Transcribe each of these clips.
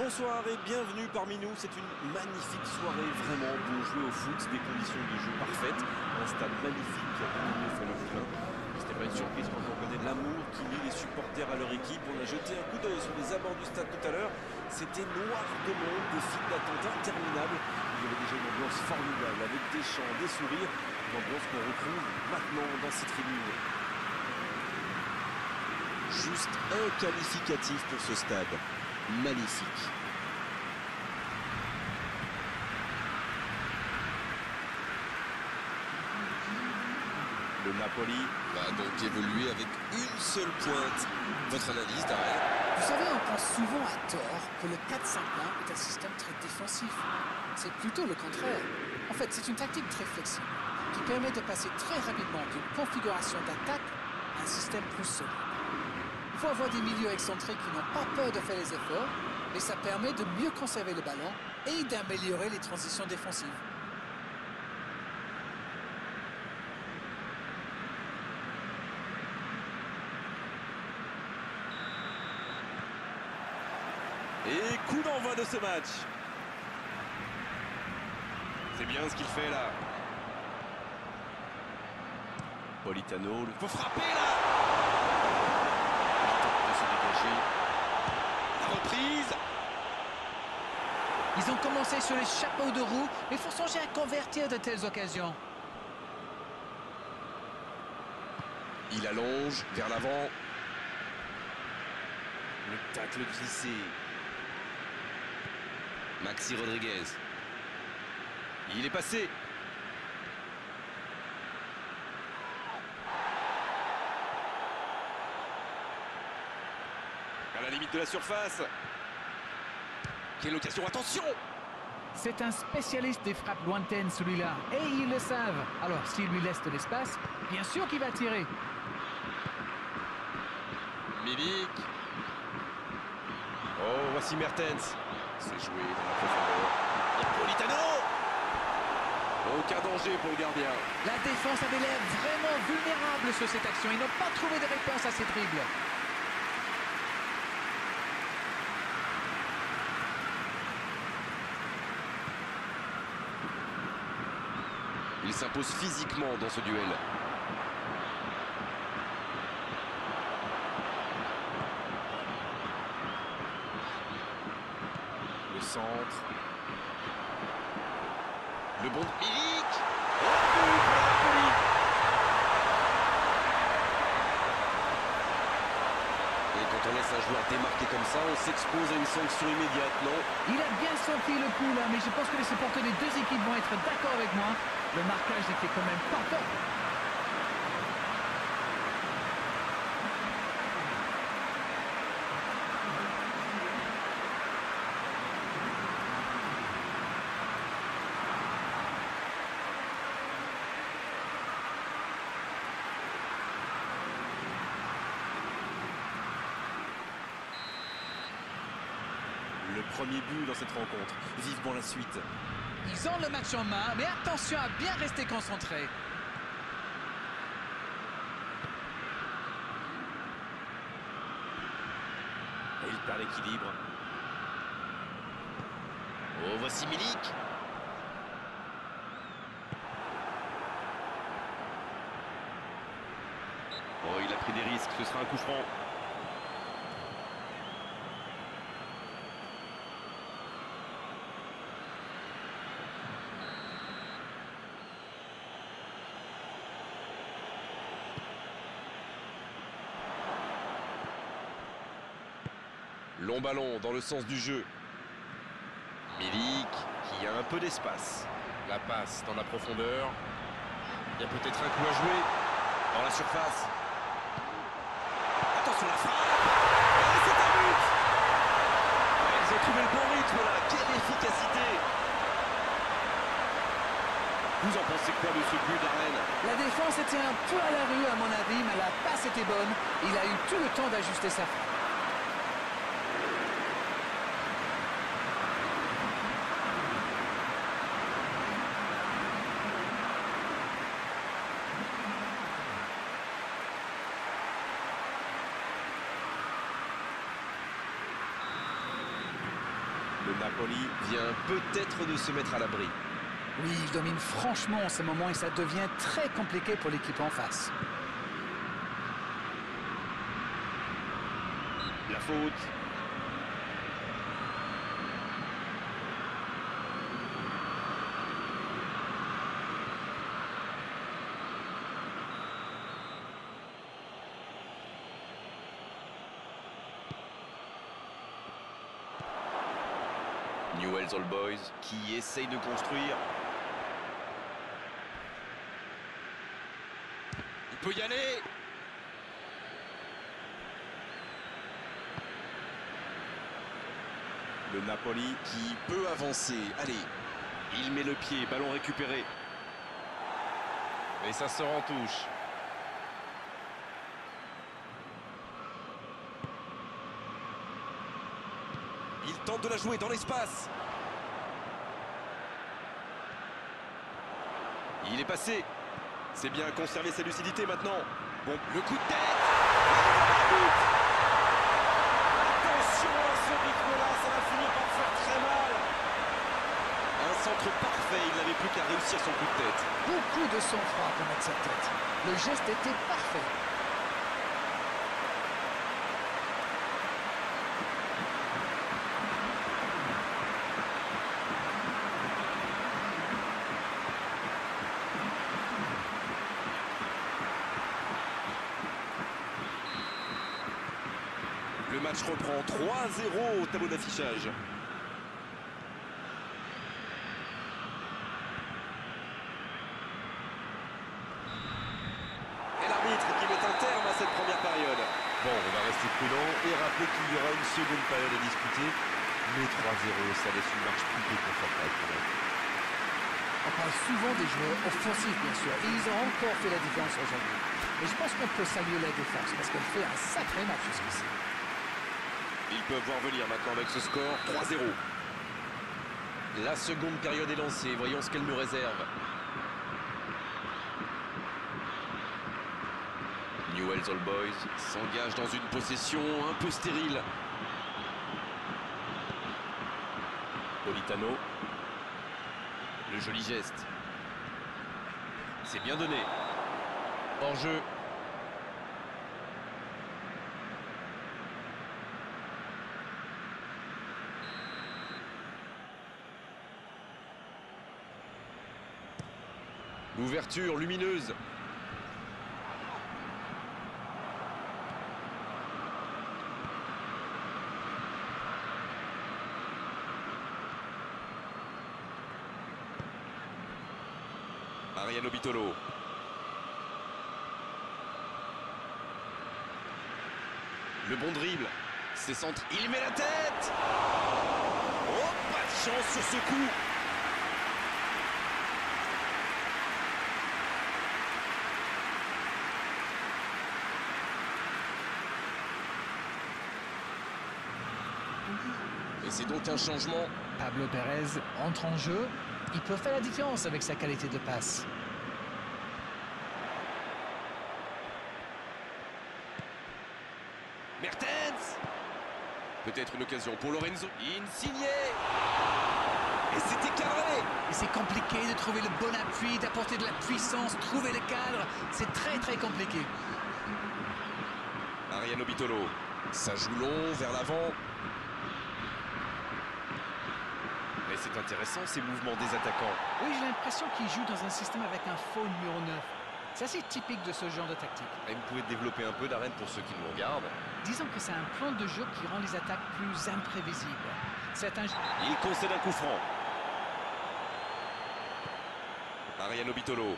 Bonsoir et bienvenue parmi nous. C'est une magnifique soirée vraiment pour jouer au foot, des conditions de jeu parfaites, un stade magnifique qui a sur le plein. C'était pas une surprise quand on connaît l'amour qui lie les supporters à leur équipe. On a jeté un coup d'œil sur les abords du stade tout à l'heure. C'était noir de monde, des files d'attente interminables. Il y avait déjà une ambiance formidable avec des chants, des sourires, une ambiance qu'on retrouve maintenant dans ces tribunes. Juste un qualificatif pour ce stade. Magnifique. Le Napoli va donc évoluer avec une seule pointe. Votre analyse, Darrell Vous savez, on pense souvent à tort que le 4-5-1 est un système très défensif. C'est plutôt le contraire. En fait, c'est une tactique très flexible qui permet de passer très rapidement d'une configuration d'attaque à un système plus solide. Il faut avoir des milieux excentrés qui n'ont pas peur de faire les efforts, mais ça permet de mieux conserver le ballon et d'améliorer les transitions défensives. Et coup d'envoi de ce match. C'est bien ce qu'il fait là. Politano, il faut frapper là Il tente de se dégager. La reprise Ils ont commencé sur les chapeaux de roue, mais il faut songer à convertir de telles occasions. Il allonge vers l'avant. Le tacle glissé. Maxi Rodriguez. Il est passé. La limite de la surface. Quelle occasion, attention C'est un spécialiste des frappes lointaines, celui-là. Et ils le savent. Alors, s'il lui laisse de l'espace, bien sûr qu'il va tirer. Milik. Oh, voici Mertens. C'est joué dans la profondeur. Et Politano Aucun danger pour le gardien. La défense avait l'air vraiment vulnérable sur cette action. Ils n'ont pas trouvé de réponse à ces dribbles. S'impose physiquement dans ce duel. Le centre. Le bon de Milik. Et quand on laisse un joueur démarqué comme ça, on s'expose à une sanction immédiate, non? Il a bien senti le coup là, mais je pense que les supporters des deux équipes vont être d'accord avec moi. Le marquage était quand même top. Le premier but dans cette rencontre. Vivement la suite. Ils ont le match en main, mais attention à bien rester concentré. Et il perd l'équilibre. Oh, voici Milik. Oh, il a pris des risques. Ce sera un coup franc. Long ballon dans le sens du jeu. Milik qui a un peu d'espace. La passe dans la profondeur. Il y a peut-être un coup à jouer dans la surface. Attention la frappe c'est un but Ils ont trouvé le bon rythme là. Quelle efficacité Vous en pensez quoi de ce but d'Arène? La défense était un peu à la rue à mon avis, mais la passe était bonne. Il a eu tout le temps d'ajuster sa frappe. Le Napoli vient peut-être de se mettre à l'abri. Oui, il domine franchement en ce moment et ça devient très compliqué pour l'équipe en face. La faute. Newell's Old Boys qui essaye de construire. Il peut y aller Le Napoli qui peut avancer. Allez, il met le pied, ballon récupéré. Et ça sort en touche. Il tente de la jouer dans l'espace. Il est passé. C'est bien conserver sa lucidité maintenant. Bon, le coup de tête. Attention à ce rythme-là, ça va finir par faire très mal. Un centre parfait, il n'avait plus qu'à réussir son coup de tête. Beaucoup de sang-froid pour mettre cette tête. Le geste était parfait. Match reprend 3-0 au tableau d'affichage. Et l'arbitre qui met un terme à cette première période. Bon, on va rester prudent et rappeler qu'il y aura une seconde période à disputer. Mais 3-0, ça laisse une marche plutôt confortable. On parle souvent des joueurs offensifs, bien sûr, et ils ont encore fait la différence aujourd'hui. Et je pense qu'on peut saluer la défense parce qu'elle fait un sacré match jusqu'ici. Ils peuvent voir venir maintenant avec ce score 3-0. La seconde période est lancée, voyons ce qu'elle nous réserve. Newell's Old Boys S'engage dans une possession un peu stérile. Politano. Le joli geste. C'est bien donné. Hors jeu. L'ouverture lumineuse. Mariano Bitolo. Le bon dribble. C'est centre. Il met la tête Oh, pas de chance sur ce coup c'est donc un changement. Pablo Pérez entre en jeu. Il peut faire la différence avec sa qualité de passe. Mertens Peut-être une occasion pour Lorenzo. Insigné Et c'était cadré Et c'est compliqué de trouver le bon appui, d'apporter de la puissance, trouver le cadre. C'est très très compliqué. Mariano Bitolo. Ça joue long, vers l'avant. Et c'est intéressant ces mouvements des attaquants. Oui, j'ai l'impression qu'il joue dans un système avec un faux numéro 9. C'est assez typique de ce genre de tactique. Et vous pouvez développer un peu d'arène pour ceux qui nous regardent. Disons que c'est un plan de jeu qui rend les attaques plus imprévisibles. Certains Il concède un coup franc. Mariano Bitolo.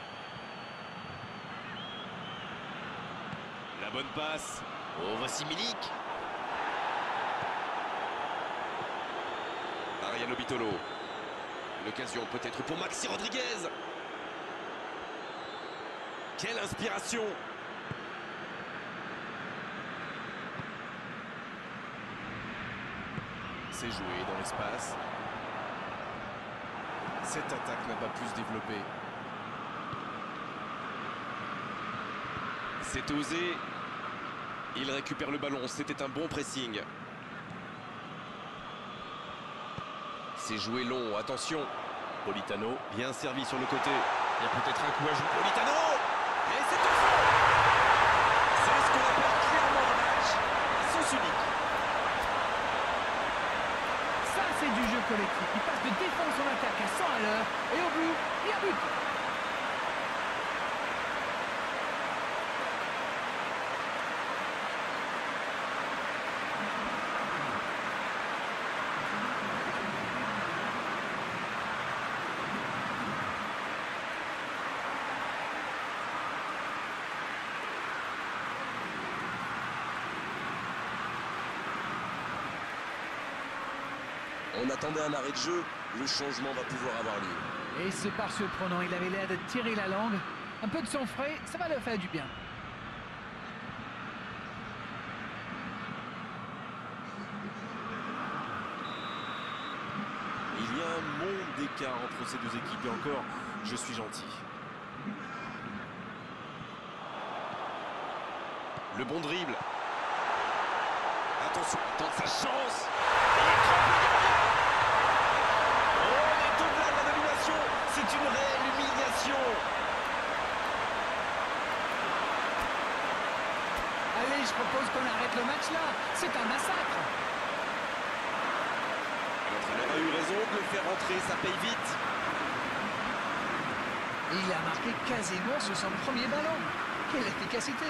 La bonne passe. Oh, voici Milik. Mariano Bitolo. Une occasion peut-être pour Maxi Rodriguez. Quelle inspiration C'est joué dans l'espace. Cette attaque n'a pas pu se développer. C'est osé. Il récupère le ballon. C'était un bon pressing. C'est joué long, attention. Politano, bien servi sur le côté. Il y a peut-être un coup à jouer. Politano Et c'est au fond C'est ce qu'on appelle clairement un match à sens unique. Ça, c'est du jeu collectif. Il passe de défense en attaque à 100 à l'heure. Et au bout, il y a but. Attendait un arrêt de jeu, le changement va pouvoir avoir lieu. Et c'est par surprenant. Il avait l'air de tirer la langue. Un peu de sang frais, ça va leur faire du bien. Il y a un monde d'écart entre ces deux équipes et encore, je suis gentil. Le bon dribble. Attention, Il tente sa chance. Oh, on est au-delà de la domination C'est une réelle humiliation Allez, je propose qu'on arrête le match là. C'est un massacre. L'entraîneur a eu raison de le faire rentrer, ça paye vite. Il a marqué quasiment sur son premier ballon. Quelle efficacité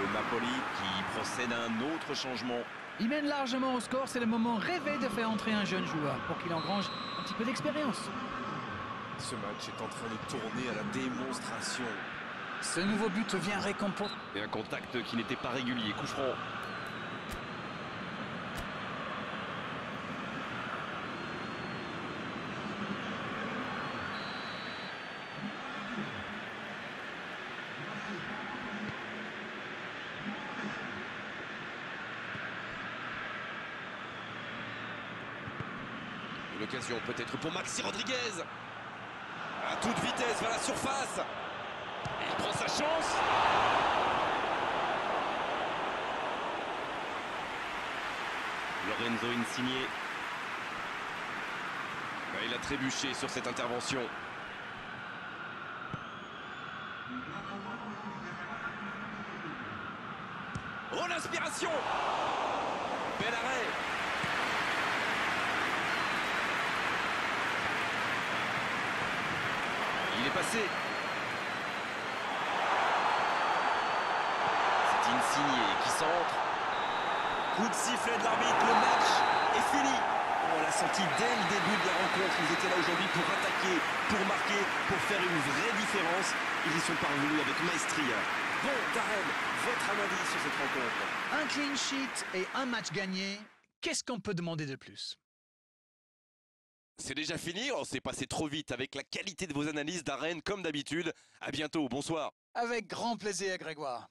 Le Napoli qui procède à un autre changement. Il mène largement au score. C'est le moment rêvé de faire entrer un jeune joueur pour qu'il engrange petit peu d'expérience. Ce match est en train de tourner à la démonstration. Ce nouveau but vient récompenser. Et un contact qui n'était pas régulier, coup franc. Une pour Maxi Rodriguez. À toute vitesse vers la surface. Il prend sa chance. Lorenzo Insigne. Ah, Il a trébuché sur cette intervention. Oh l'inspiration Bel arrêt C'est Insigne qui centre. Coup de sifflet de l'arbitre, le match est fini. On l'a senti dès le début de la rencontre. Ils étaient là aujourd'hui pour attaquer, pour marquer, pour faire une vraie différence. Ils y sont parvenus avec maestria. Bon, Darren, votre analyse sur cette rencontre Un clean sheet et un match gagné. Qu'est-ce qu'on peut demander de plus? C'est déjà fini, on s'est passé trop vite avec la qualité de vos analyses, Darren, comme d'habitude. À bientôt, bonsoir. Avec grand plaisir, Grégoire.